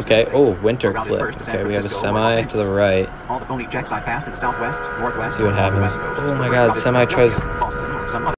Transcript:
Okay. Oh, winter clip. Okay, we have a semi to the right. All the phony checks I passed in Southwest, Northwest, See what happens. Oh my God, semi tries-